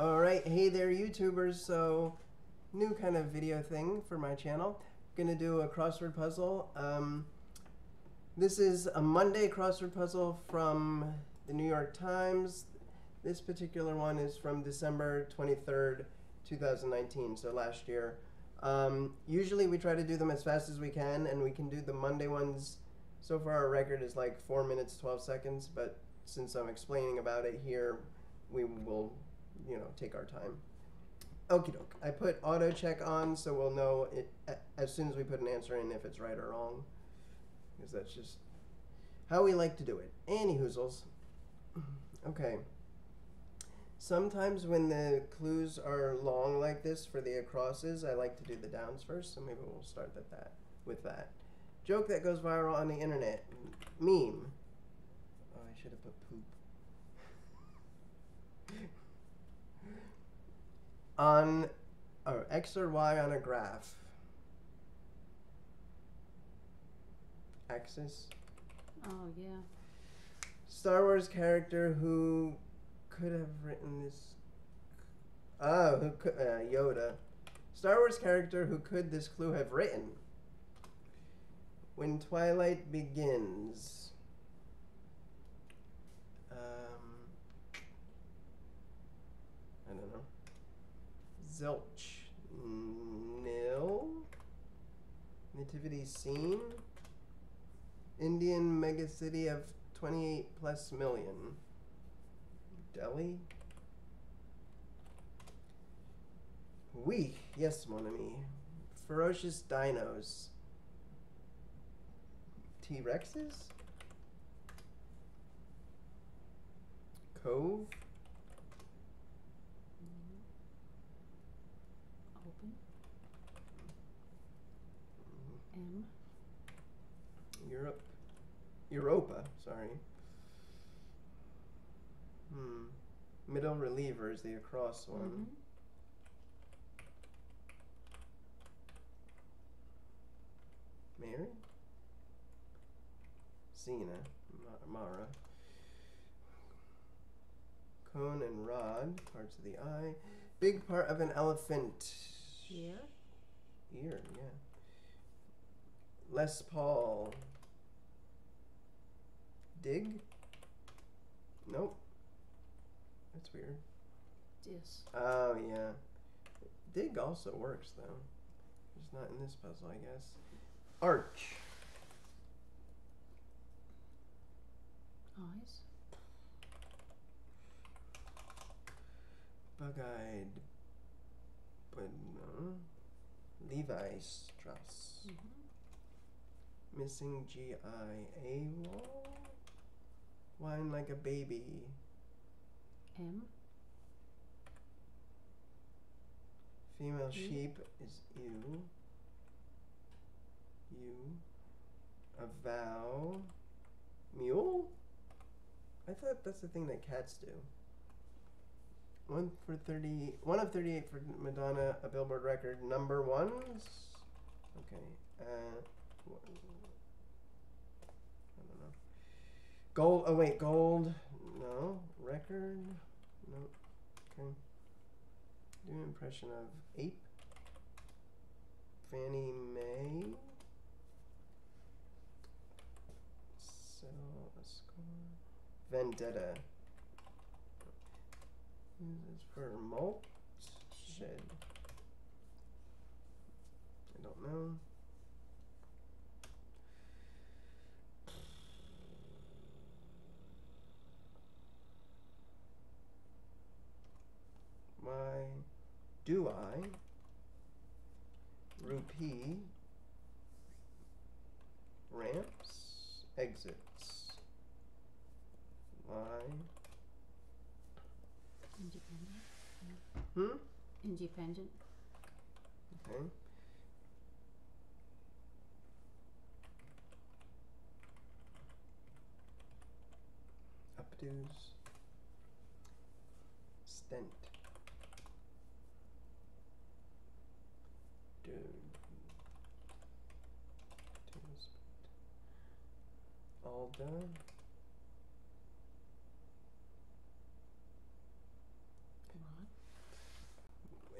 Alright, hey there YouTubers, so new kind of video thing for my channel. Gonna do a crossword puzzle. Um, this is a Monday crossword puzzle from the New York Times. This particular one is from December 23rd, 2019, so last year. Um, usually we try to do them as fast as we can, and we can do the Monday ones. So far our record is like 4 minutes 12 seconds, but since I'm explaining about it here, we will, you know, take our time. Okie doke. I put auto check on so we'll know it as soon as we put an answer in if it's right or wrong. Because that's just how we like to do it. Any hoozles. Okay. Sometimes when the clues are long like this for the acrosses, I like to do the downs first, so maybe we'll start at that with that. Joke that goes viral on the internet. Meme. Oh, I should have put poop. On oh, X or Y on a graph. Axis. Oh, yeah. Star Wars character who could have written this. Oh, who could, uh, Yoda. Star Wars character who could this clue have written? When Twilight begins. Um, I don't know. Zilch. Nil. Nativity scene. Indian megacity of 28 plus million. Delhi. We, yes, mon ami. Ferocious dinos. T Rexes? Cove? Open. M. Europe. Europa, sorry. Hmm. Is the across one. Mhm. Mary? Cena. Ma- Mara. Cone and rod, parts of the eye. Big part of an elephant. Here. Ear, yeah. Les Paul. Dig? Nope. That's weird. Oh, yeah. Dig also works, though. Just not in this puzzle, I guess. Arch. Eyes. Bug-eyed. But no. Levi Strauss. Mhm. Missing G-I-A wall. Whine like a baby. M. Female Mm. sheep is ew. You. A vow. Mule? I thought that's the thing that cats do. One for thirty. One of thirty-eight for Madonna, a Billboard record. Number ones. Okay. Uh. I don't know. Gold. Oh wait, gold. No record. No. Okay. Do an impression of ape. Fannie Mae. Settle a score. Vendetta. This is for malt shed. I don't know. Why do I rupee ramps exits? Why? Independent. Hmm? Independent. Okay. Updos. Stent. All done.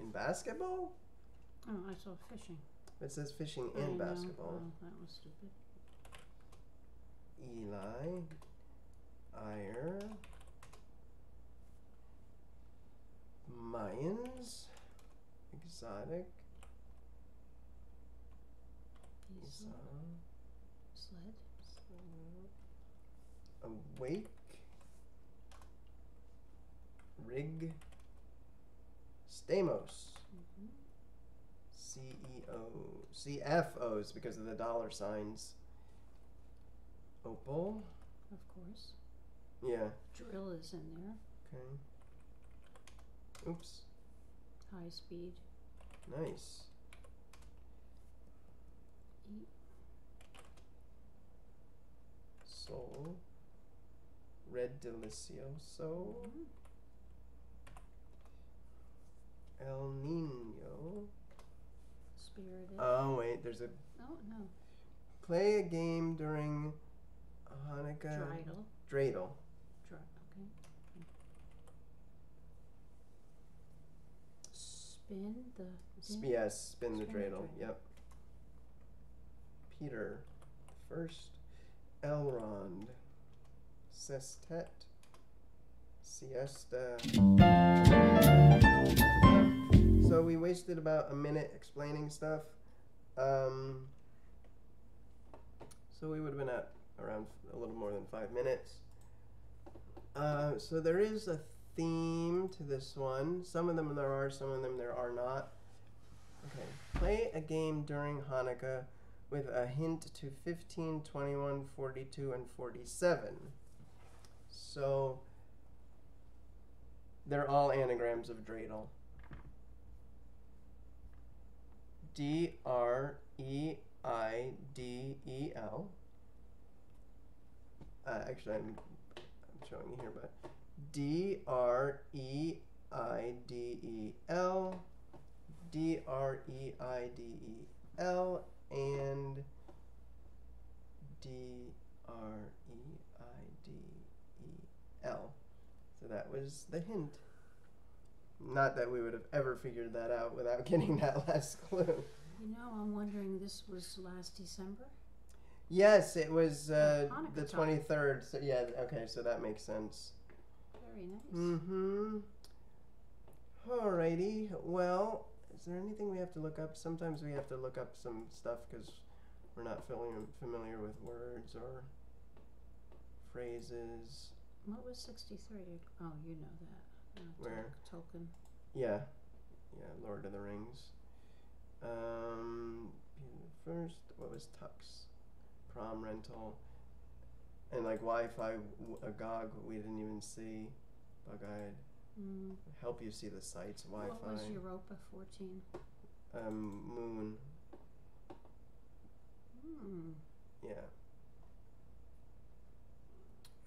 In basketball? Oh, I saw fishing. It says fishing I and know. basketball. Oh, that was stupid. Eli, Ire, Mayans, exotic, Sled, awake, rig, Stamos, hmm CEO, CFOs because of the dollar signs. Opal, of course. yeah, Drill is in there. okay. Oops, High speed. nice. Delicioso. El Nino. Spirited. Oh wait, there's a oh no. play a game during Hanukkah. Dreidel. Dreidel. Okay. Spin the. Sp- thing. yes, spin the Spin the dreidel. dreidel. Yep. Peter, the first. Elrond. Sestet. Siesta. So we wasted about a minute explaining stuff. Um, so we would have been at around a little more than five minutes. Uh, so there is a theme to this one. Some of them there are, some of them there are not. Okay. Play a game during Hanukkah with a hint to 15, 21, 42, and 47. So they're all anagrams of dreidel. D R E I D E L. Uh, actually, I'm, I'm showing you here, but D R E I D E L, D R E I D E L, and D R L. So that was the hint. Not that we would have ever figured that out without getting that last clue. You know, I'm wondering. This was last December. Yes, it was uh, the twenty third. So yeah, okay, so that makes sense. Very nice. Mm-hmm. Alrighty. Well, is there anything we have to look up? Sometimes we have to look up some stuff because we're not familiar familiar with words or phrases. What was 63? Oh, you know that. Uh, Where? Tolkien. Yeah, yeah. Lord of the Rings. Um, first, what was Tux? Prom rental. And like Wi-Fi, w- agog, we didn't even see. Bug-eyed. Mm. Help you see the sites. Wi-Fi. What was Europa 14? um, moon. Hmm. Yeah.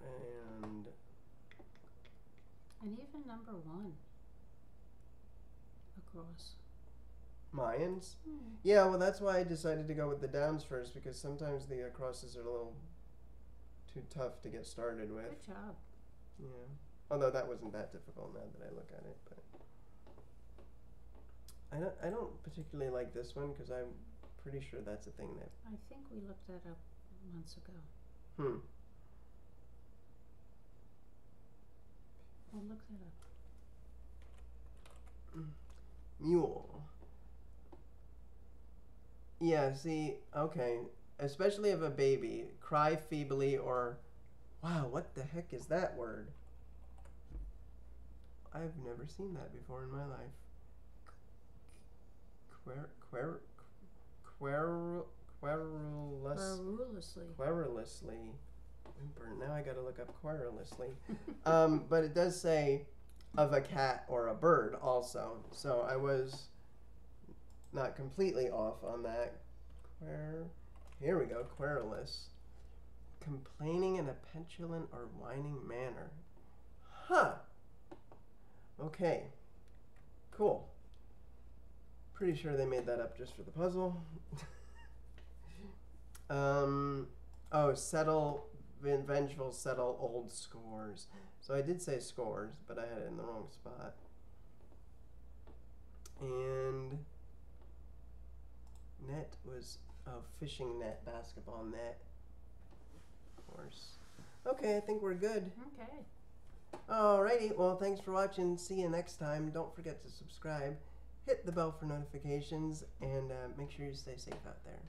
And And even number one. Across. Mayans. Hmm. Yeah, well, that's why I decided to go with the downs first because sometimes the acrosses are a little too tough to get started with. Good job. Yeah. Although that wasn't that difficult now that I look at it, but I don't. I don't particularly like this one because I'm pretty sure that's a thing that. I think we looked that up months ago. Hmm. We'll look that up. Mule. Yeah, see, okay. Especially if a baby cry feebly or wow, what the heck is that word? I've never seen that before in my life. Quer quer quer querulous Querulously. querulously. Whimper. Now I gotta look up querulously. um, but it does say of a cat or a bird also. So I was not completely off on that. Quer here we go, querulous. Complaining in a petulant or whining manner. Huh. Okay. Cool. Pretty sure they made that up just for the puzzle. um oh, settle ven- vengeful settle old scores. So I did say scores, but I had it in the wrong spot. and net was oh fishing net, basketball net. Of course. Okay, I think we're good. Okay. Alrighty, well thanks for watching. See you next time. Don't forget to subscribe, hit the bell for notifications, and uh, make sure you stay safe out there.